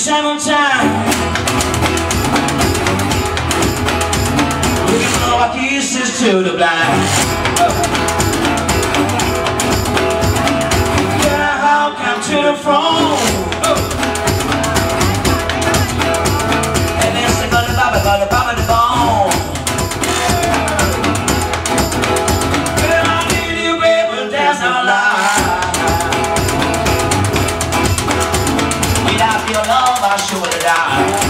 seven times Looking for my kisses to the blind. Yeah, I'll come to the front your love, I should have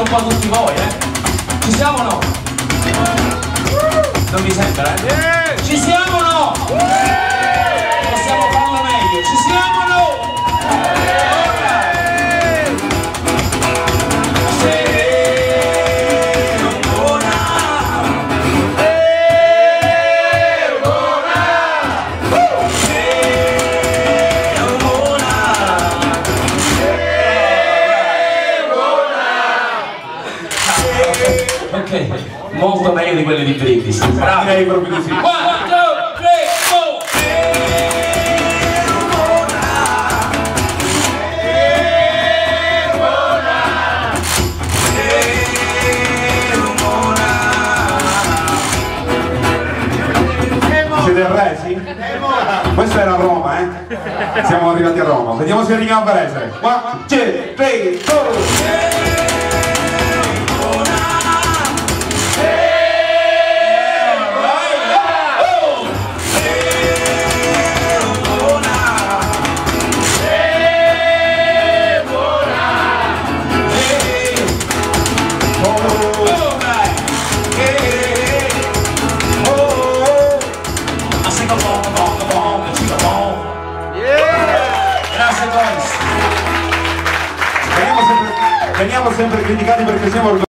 un po' tutti voi, eh? Ci siamo o no? Non mi sembra, eh? Ci siamo o no? Meglio di quelle di Brindisi. Bravi. Direi proprio di sì. One, two? Questo era Roma, eh? Siamo arrivati a Roma. Vediamo se arriviamo a Varese. One, two, three, four. A single bong, a bong, a bong, a single bong. Grazie boys. Veniamo sempre, veniamo sempre criticati perché siamo orgogliosi.